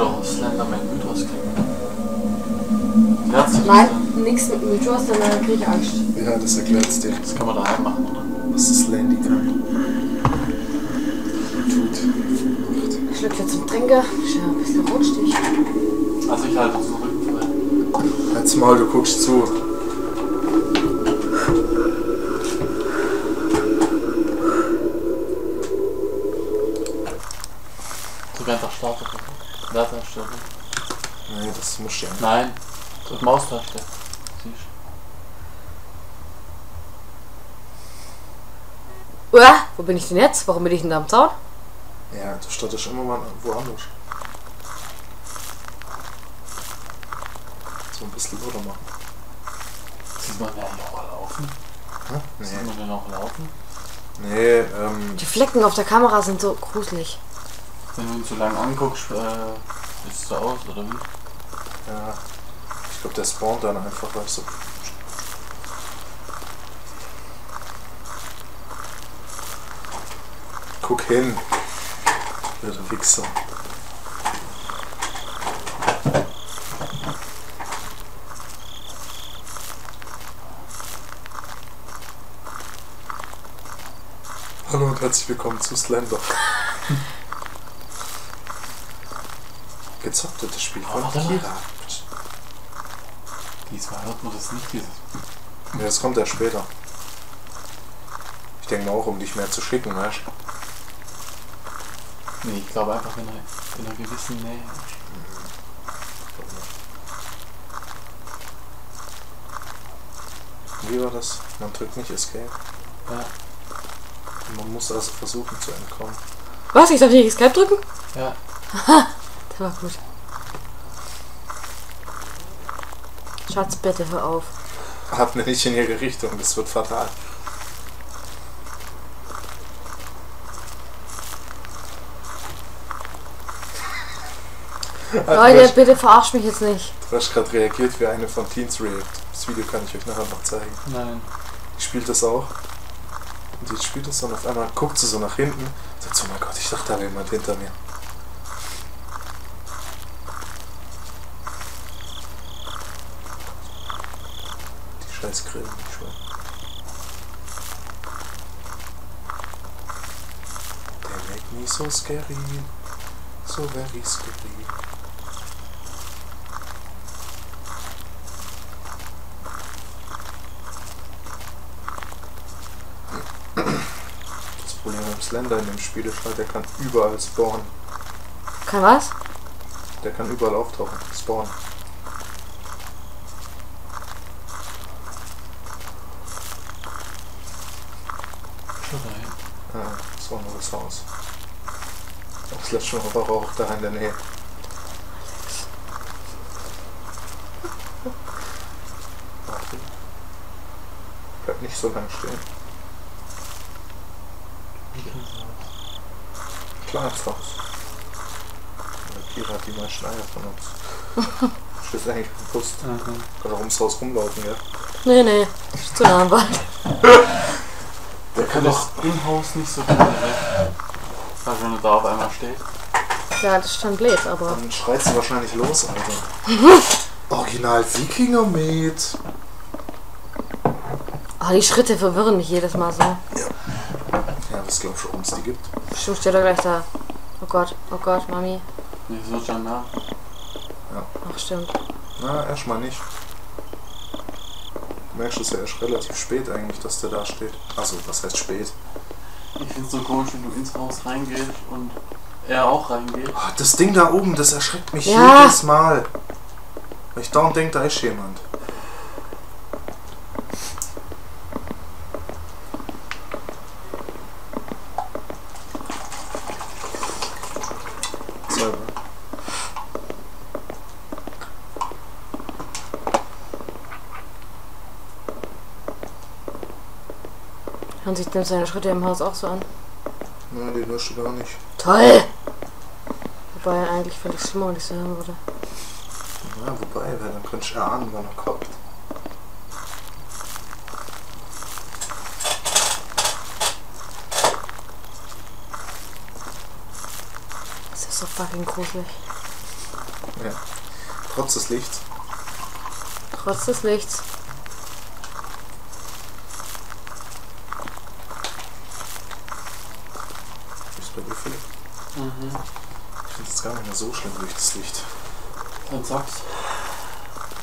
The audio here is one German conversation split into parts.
doch Slenderman Mythos kennen. Nein, nichts mit Mythos, dann krieg ich Angst. Ja, das erklärt's dir. Das kann man daheim machen, oder? Was ist Landy kann. Tut. Ich schluck jetzt zum Trinker. Ist ja ein bisschen rutschig. Also ich halte unseren Rücken frei. Halt's Maul, du guckst zu. Nee, ja. Nein, drück Maustaste. Siehst Uah, wo bin ich denn jetzt? Warum bin ich denn da am Zaun? Ja, du startest immer mal woanders. So ein bisschen Luder machen. Sieht man den auch laufen? Hä? Sieht man den auch laufen? Nee, ähm, Die Flecken auf der Kamera sind so gruselig. Wenn du ihn zu lange anguckst, äh, ist es so aus, oder wie? Ja. Ich glaube, der spawnt dann einfach, weißt du. Guck hin. Der Wichser. Hallo und herzlich willkommen zu Slender. Gezockt wird das Spiel von. Kira. Diesmal hört man das nicht, dieses. Ja, das kommt erst später. Ich denke mal auch, um dich mehr zu schicken, weißt du? Nee, ich glaube einfach in einer, in einer gewissen Nähe. ist. Wie war das? Man drückt nicht Escape. Ja, Man muss also versuchen zu entkommen. Was? Ich darf nicht Escape drücken? ja. Der war gut. Schatz, bitte hör auf. Atme nicht in ihre Richtung, das wird fatal. Leute, bitte verarscht mich jetzt nicht. Du hast gerade reagiert wie eine von Teens React. Das Video kann ich euch nachher noch zeigen. Nein. Ich spiele das auch. Und jetzt spielt das und auf einmal guckt sie so nach hinten. Sagt so, oh mein Gott, ich dachte, da wäre jemand hinter mir. Scheiß Grillen, ich schwör. They make me so scary. So very scary. Das Problem beim Slender in dem Spiel ist halt, der kann überall spawnen. Kann was? Der kann überall auftauchen. Spawnen. Schon dahin. Ja, das war nur das Haus. Das letzte Mal war auch da in der Nähe. Warte. Bleib nicht so lang stehen. Klar, das Haus. Der Kira hat die meisten Eier von uns. Ich ist eigentlich bewusst. Aha. Kann auch ums Haus rumlaufen, ja? Nee, nee. Ist zu nah am Wald. Der Kann das im Haus nicht so gerne weg. Weil wenn er da auf einmal steht. Ja, das stand blöd, aber. Dann schreit sie wahrscheinlich los, Alter. Original Wikinger-Met. Ah, die Schritte verwirren mich jedes Mal so. Ja, was glaubst du, warum es die gibt? Bestimmt steht er gleich da. Oh Gott, oh Gott, Mami. Nee, so schon nah. Ach, stimmt. Na, erstmal nicht. Du merkst es ja erst relativ spät eigentlich, dass der da steht. Also, was heißt spät? Ich find's so komisch, wenn du ins Haus reingehst und er auch reingeht. Ah, das Ding da oben, das erschreckt mich Ja. jedes Mal. Weil ich dauernd denke, da ist jemand. Hören sich denn seine Schritte im Haus auch so an? Nein, hörst du gar nicht. Toll! Wobei eigentlich finde ich es schlimmer, wenn ich hören würde. Ja, wobei, weil dann könntest du erahnen, wann er kommt. Das ist so fucking gruselig. Trotz des Lichts. Trotz des Lichts. Ist bei dir Philipp? Mhm. Ich finde es gar nicht mehr so schlimm durch das Licht. Dann sag's.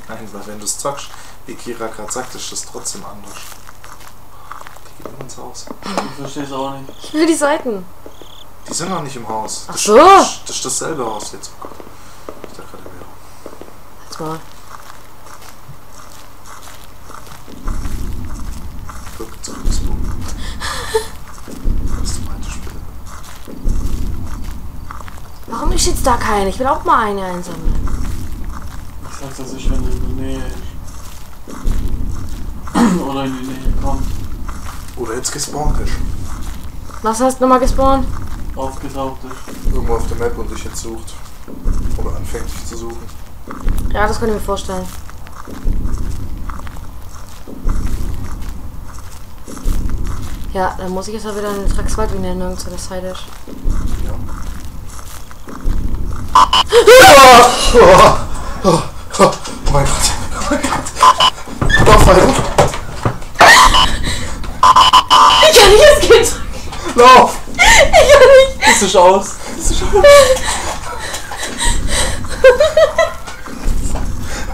Nein, weil wenn du es zockst, wie Kira gerade sagt, ist das trotzdem anders. Die gehen immer ins Haus. Ich versteh's auch nicht. Ich will die Seiten. Die sind noch nicht im Haus. Ach Das, so. das, das ist dasselbe Haus jetzt. Oh Gott. Ich dachte gerade, wäre. Jetzt mal. Guck, zurück ins Buch. Was du meintest, bitte. Warum ist jetzt da keine? Ich will auch mal eine einsammeln. Ich sag, dass ich, wenn er in die Nähe ist. Oder in die Nähe kommt. Oder jetzt gespawnt ist. Was hast du nochmal gespawnt? Aufgetaucht ist. Irgendwo auf der Map und dich jetzt sucht. Oder anfängt dich zu suchen. Ja, das kann ich mir vorstellen. Ja, dann muss ich jetzt aber wieder einen Track 2 wenn der nirgends an der Seite ist. Oh, oh, oh, oh mein Gott. Oh mein Gott. Lauf weiter. Ich kann nicht, es geht! Lauf. Ich kann nicht! Das ist aus. Das ist aus.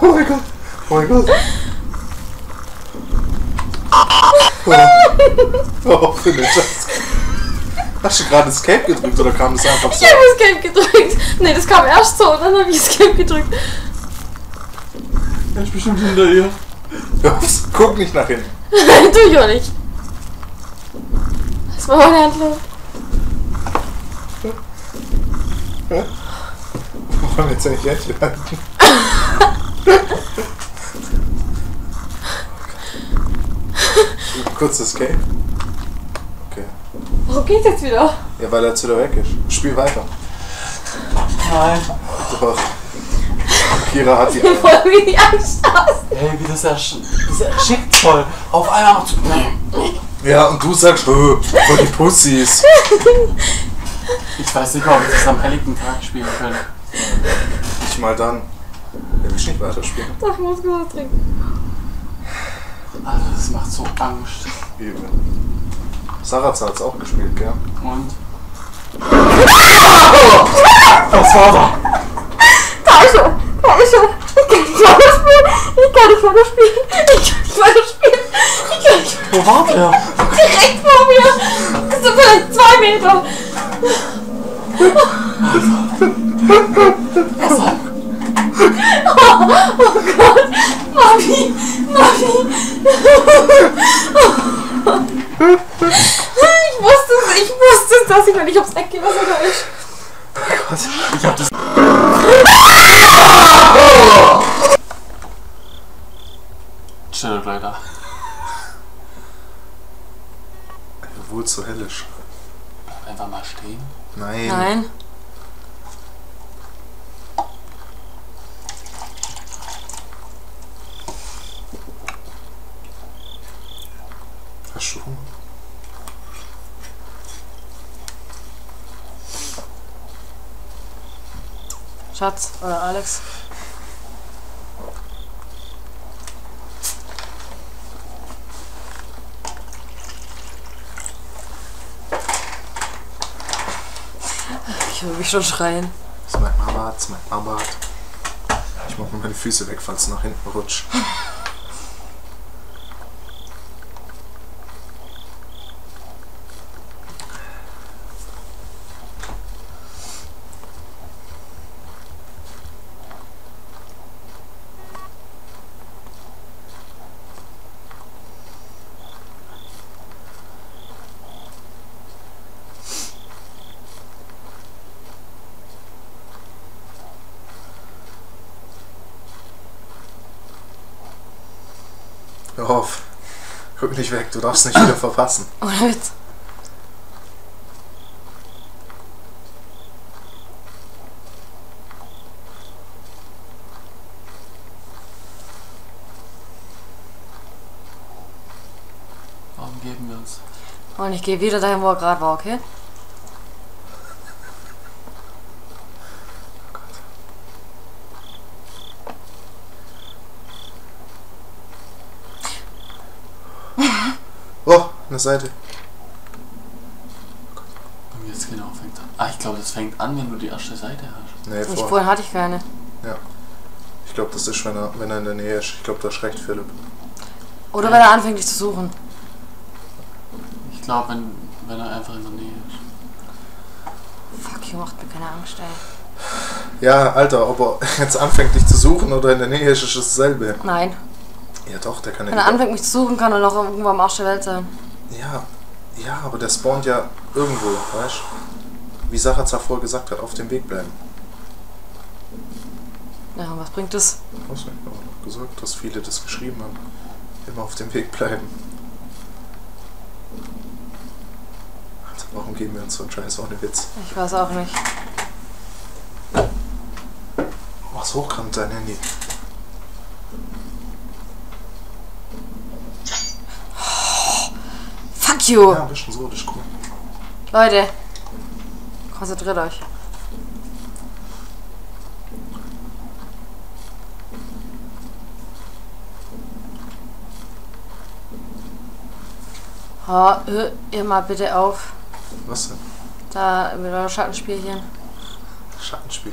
Oh mein Gott. Oh mein Gott. Oh, oh Philipp. das- Hast du gerade Escape gedrückt oder kam das einfach so? Ich habe Escape gedrückt! Nee, das kam erst so und dann habe ich Escape gedrückt. Er ist bestimmt hinter ihr. Jungs, Guck nicht nach hinten. tu ich auch nicht. Das war meine Handlung. Wo wollen wir jetzt eigentlich echt landen? Kurz Escape. Warum geht's jetzt wieder? Ja, weil er jetzt wieder weg ist. Spiel weiter. Nein. Doch. Kira hat die Voll wie die Angst hast. Ey, wie das ersch das erschickt voll. Auf einmal macht Nein. Ja, und du sagst, oh, voll die Pussys. Ich weiß nicht, ob ich das am helllichten Tag spielen können. Nicht mal dann. Will nicht weiterspielen. Doch, ich muss was trinken. Also, das macht so Angst. Übel. Sarazar hat's auch gespielt, gell? Und? Was war da? Tasche! Tasche! Ich kann nicht weiterspielen! Ich kann nicht weiterspielen! Ich kann nicht weiterspielen! Ich kann nicht Wo war der? direkt vor mir! Das sind vielleicht zwei Meter! Oh, oh Gott! Mami! Mami! Ich wusste es, ich wusste es, dass ich noch nicht aufs Eck gehe, was er da ist. Ich hab das. Chill, Leute. Obwohl es so hell ist. Einfach mal stehen. Nein. Nein. Hunger? Schatz oder Alex. Ich will mich schon schreien. Smack my Bart, smack my Bart. Ich mach mal meine Füße weg, falls es nach hinten rutscht. Hör auf. Guck nicht weg, du darfst nicht wieder verpassen. Ohne Witz. Warum geben wir uns? Und ich gehe wieder dahin, wo er gerade war, okay? Eine Seite. Und jetzt genau fängt an. Ah, ich glaube, das fängt an, wenn du die erste Seite hast. Nee, Ich, vor. vorhin hatte ich keine. Ich glaube, das ist, wenn er, wenn er in der Nähe ist. Ich glaube, da schreckt Philipp. Oder wenn er anfängt, dich zu suchen. Ich glaube, wenn, wenn er einfach in der Nähe ist. Fuck, you macht mir keine Angst, ey. Ja, Alter, ob er jetzt anfängt, dich zu suchen oder in der Nähe ist, ist dasselbe. Nein. Ja, doch, der kann Wenn ja. er anfängt, mich zu suchen, kann er noch irgendwo am Arsch der Welt sein. Ja, ja, aber der spawnt ja irgendwo, weißt du? Wie Sarah zuvor gesagt hat, auf dem Weg bleiben. Ja, was bringt das? Was ich noch gesagt, dass viele das geschrieben haben. Immer auf dem Weg bleiben. Alter, warum geben wir uns so einen Scheiß ohne Witz? Ich weiß auch nicht. Was hochkant dein Handy? Fuck you! Ja, ein bisschen so, das ist cool. Leute, konzentriert euch. Oh, hör ihr mal bitte auf. Was denn? Da mit eurem Schattenspielchen. Schattenspiel.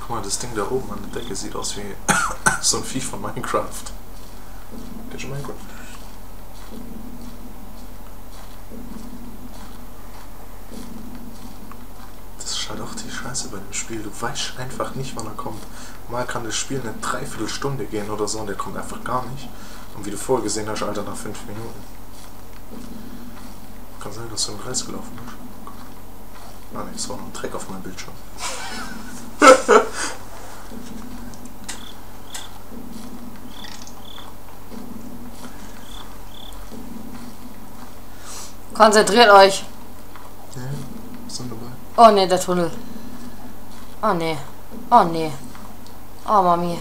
Guck mal, das Ding da oben an der Decke sieht aus wie so ein Vieh von Minecraft. Kennst du Minecraft? Das ist halt auch die Scheiße bei dem Spiel. Du weißt einfach nicht, wann er kommt. Mal kann das Spiel eine Dreiviertelstunde gehen oder so und der kommt einfach gar nicht. Und wie du vorher gesehen hast, Alter, nach fünf Minuten. Kann sein, dass du im Kreis gelaufen bist. Ah ne, das war noch ein Dreck auf meinem Bildschirm. Konzentriert euch. Ja, sind dabei. Oh ne, der Tunnel. Oh ne. Oh ne. Oh Mami.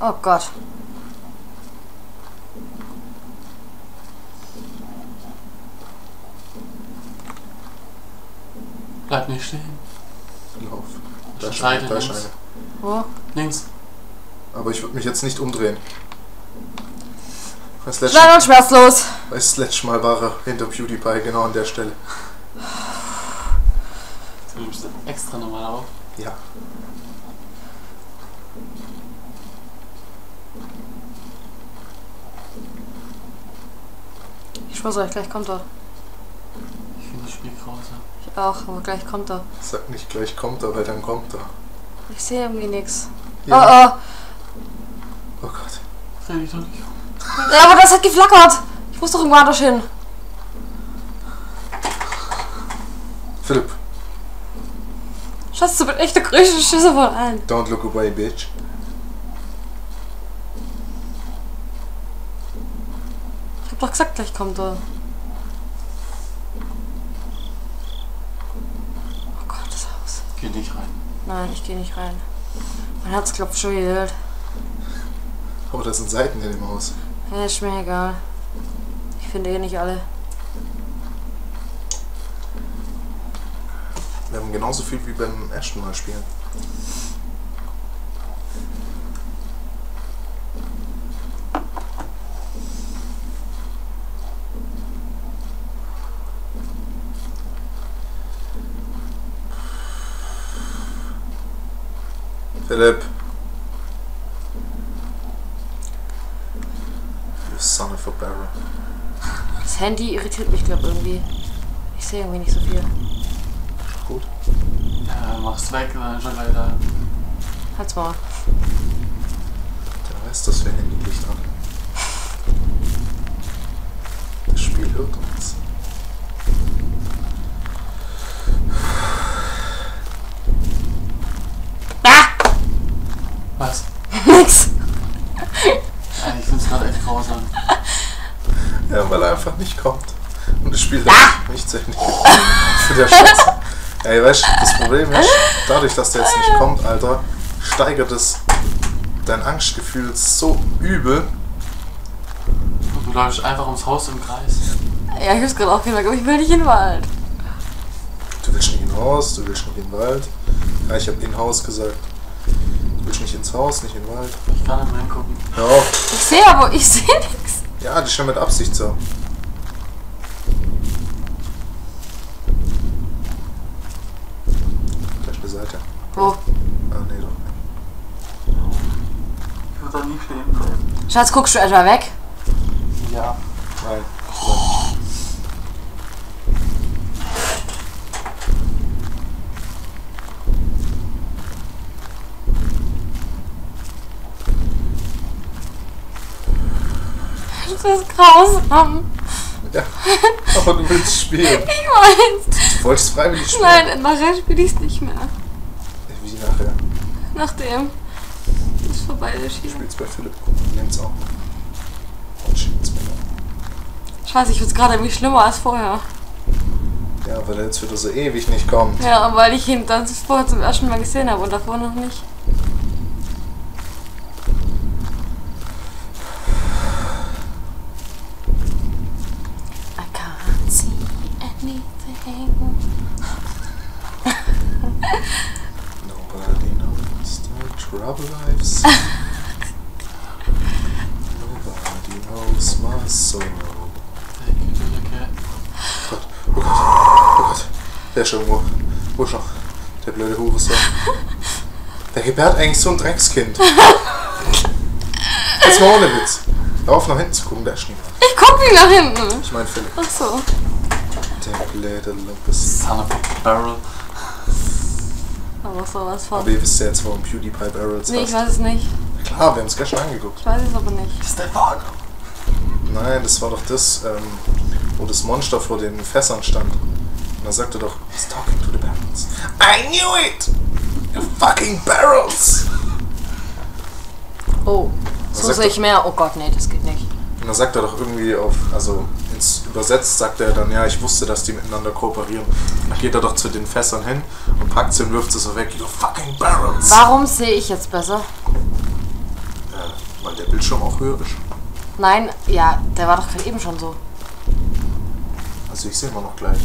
Oh Gott. Bleib nicht stehen. Lauf. Da eine, da links. Wo? Links. Aber ich würde mich jetzt nicht umdrehen. Das Schnell und schmerzlos. das letzte Mal war er hinter PewDiePie, genau an der Stelle. Du nimmst extra nochmal auf. Ja. Ich schwör's euch, gleich kommt er. Ich finde das Spiel grausam. Ich auch, aber gleich kommt er. Sag nicht gleich kommt er, weil dann kommt er. Ich sehe irgendwie nichts. Ja. Oh, Oh Gott. Dreh dich doch nicht um. oh. Ja, aber das hat geflackert. Ich muss doch irgendwo anders hin. Philipp, Schatz, du bist echt der größte Schisser von allen. don't look away, bitch. Ich hab doch gesagt, gleich kommt er. Oh Gott, das Haus. Geh nicht rein. Nein, ich gehe nicht rein. Mein Herz klopft schon wild. Aber da sind Seiten in dem Haus. Ja, ist mir egal. Ich finde eh nicht alle. Wir haben genauso viel wie beim ersten Mal spielen. Philipp. You son of a barrel. Das Handy irritiert mich, glaube irgendwie. Ich sehe irgendwie nicht so viel. Gut. Ja, mach's weg und dann schon gleich da. Halt's mal. Der weiß, dass wir Handylicht haben. Das Spiel hört uns. Ah! Was? Nix! Ja, ich find's gerade echt grausam. Ja, weil er einfach nicht kommt. Und das Spiel dann nicht zu Ende. Für der Scheiße. Ey, weißt du, das Problem ist, dadurch, dass der jetzt nicht kommt, Alter, steigert es dein Angstgefühl so übel. Und du läufst einfach ums Haus im Kreis. Ja, ich hab's gerade auch gesagt, aber ich will nicht in den Wald. Du willst nicht in Haus, du willst nicht in den Wald. Ja, ich habe in Haus gesagt. Du willst nicht ins Haus, nicht in den Wald. Ich kann nicht. Hör auf. Ich sehe aber, ich sehe nichts. Ja, das ist ja mit Absicht so. Oh. Ah, nee, doch nicht. Ich würde da nie stehen bleiben. Schatz, guckst du etwa weg? Ja, weil. Das ist grausam. Ja, aber du willst spielen. Ich weiß. Du wolltest freiwillig spielen. Nein, in Marais spiele ich es nicht mehr. Nachdem es vorbei ist Du spielst bei Philipp. Nimm's auch. Scheiße, ich find's gerade irgendwie schlimmer als vorher. Ja, weil er jetzt wieder so ewig nicht kommt. Ja, weil ich ihn dann vorher zum ersten Mal gesehen habe und davor noch nicht. I can't see anything. Nobody knows the trouble I've seen. Nobody knows my sorrow. Take it to the cat. Oh Gott, oh Gott, oh Gott. Der ist irgendwo. Wo ist er? Der blöde Hurensohn. Der gebärt eigentlich so ein Dreckskind. Jetzt mal ohne Witz. Hör auf nach hinten zu gucken, da ist niemand. Ich guck nicht nach hinten. Ich meine Philipp. Ach so. Der blöde Lumpes. Son of a barrel. Aber sowas von. Aber ihr wisst ja jetzt, warum PewDiePie Barrels Nee, ich weiß es nicht. Klar, wir haben es gestern angeguckt. Ich weiß es aber nicht. Ist der Wagen. Nein, das war doch das, ähm, wo das Monster vor den Fässern stand. Und da sagte doch, he's talking to the barrels. I knew it! You fucking barrels! Oh. So sehe ich mehr. Oh Gott, nee, das geht nicht. Und dann sagt er doch irgendwie auf, also ins Übersetzt sagt er dann, ja, ich wusste, dass die miteinander kooperieren. Und dann geht er doch zu den Fässern hin und packt sie und wirft sie so weg. You fucking barrels! Warum sehe ich jetzt besser? Äh, weil der Bildschirm auch höher ist. Nein, ja, der war doch gerade eben schon so. Also ich sehe immer noch gleich.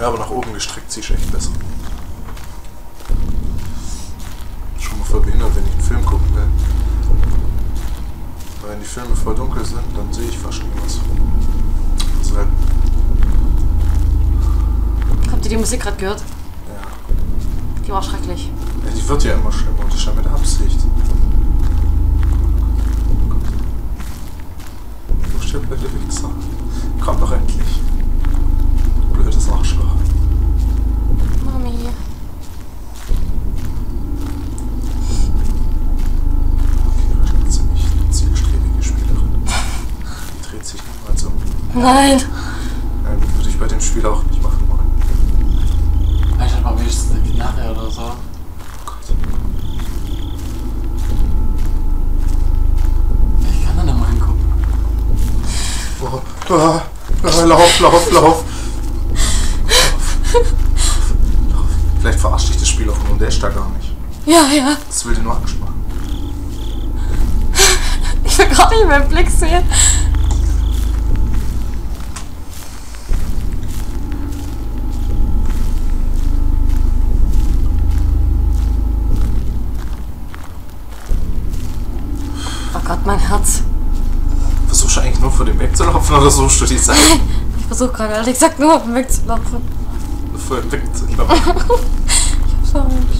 Ja, aber nach oben gestreckt ich echt besser. Schon mal voll behindert, wenn ich einen Film gucken will. Weil wenn die Filme voll dunkel sind, dann sehe ich fast nie was. Also, ja, Habt ihr die Musik gerade gehört? Die war schrecklich. ja, die wird ja immer schlimmer und das ja mit Absicht. Wo steht der Wichser? Kommt doch endlich. Blödes Arschloch. Mami. Kira ist eine ziemlich zielstrebige Spielerin. Die dreht sich niemals um. Nein. Ja, würde ich bei dem Spiel auch nicht machen wollen. Vielleicht hat man wenigstens eine Knarre oder so. Oh Gott. Ich kann da nicht mal hingucken. Oh, ah, ah, lauf, lauf, lauf. Vielleicht verarscht dich das Spiel auch nur und der ist da gar nicht. Ja, ja. Das will dir nur Angst machen. Ich will gerade nicht meinen Blick sehen. Oh Gott, mein Herz. Versuchst du eigentlich nur vor dem wegzulaufen oder suchst du die Zeit Ich versuche gerade ehrlich gesagt nur auf den Weg zu laufen. vor dem wegzulaufen? Ich hab's verwünscht.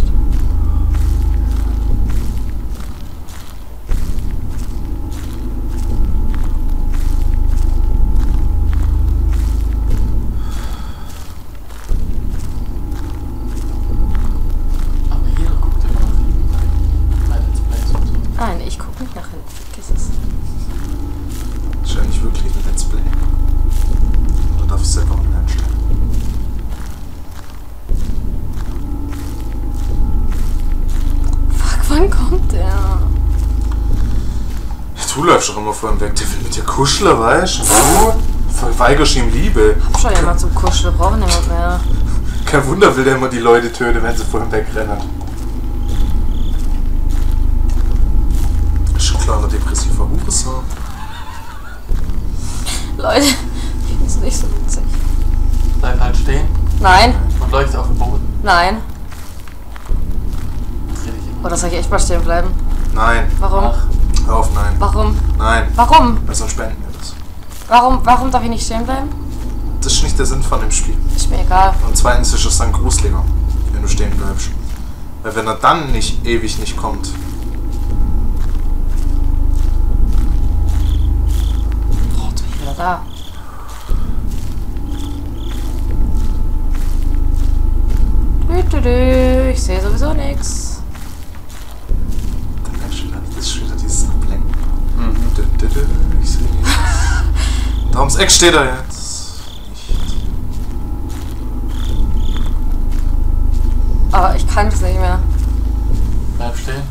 Läufst doch immer vor ihm weg. Der will mit dir kuscheln, weißt du? Du verweigerst ihm Liebe. Hab schon jemand zum Kuscheln, braucht niemand mehr. Kein Wunder will der immer die Leute töten, wenn sie vor ihm wegrennen. Ist schon ein kleiner depressiver Hurensohn. Leute, ich find's nicht so witzig. Bleib halt stehen Nein, und leuchte auf den Boden. nein. Immer. Oder soll ich echt mal stehen bleiben? Nein, Warum? Ach, hör auf, nein. Warum? Nein, Warum? sonst spenden wir das. Warum, warum darf ich nicht stehen bleiben? Das ist nicht der Sinn von dem Spiel. Ist mir egal. Und zweitens ist es dann gruseliger, wenn du stehen bleibst. Weil wenn er dann nicht ewig nicht kommt. Boah, jetzt bin ich wieder da. Ich sehe sowieso nichts. Dann ist schon wieder- das ist schon wieder dieses Ablenken. Mhm. Dü, dü, dü, Ich sehe nichts. Da ums Eck steht er jetzt. Aber ich kann es nicht mehr. Bleib stehen.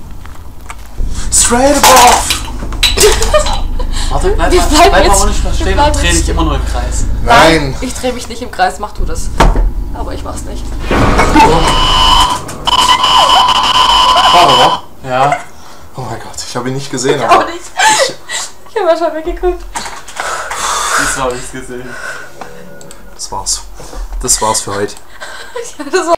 Straight above! Warte, bleib, Wir mal, bleib jetzt- aber nicht mehr stehen und dreh dich immer nur im Kreis. Nein! Ich drehe mich nicht im Kreis, mach du das. Aber ich mach's nicht. Barbara? Ja. Oh mein Gott, ich habe ihn nicht gesehen, Auch aber nicht. Ich habe schon weggeguckt. Habe ich's gesehen. das war's. Das war's für heute. Ich hatte so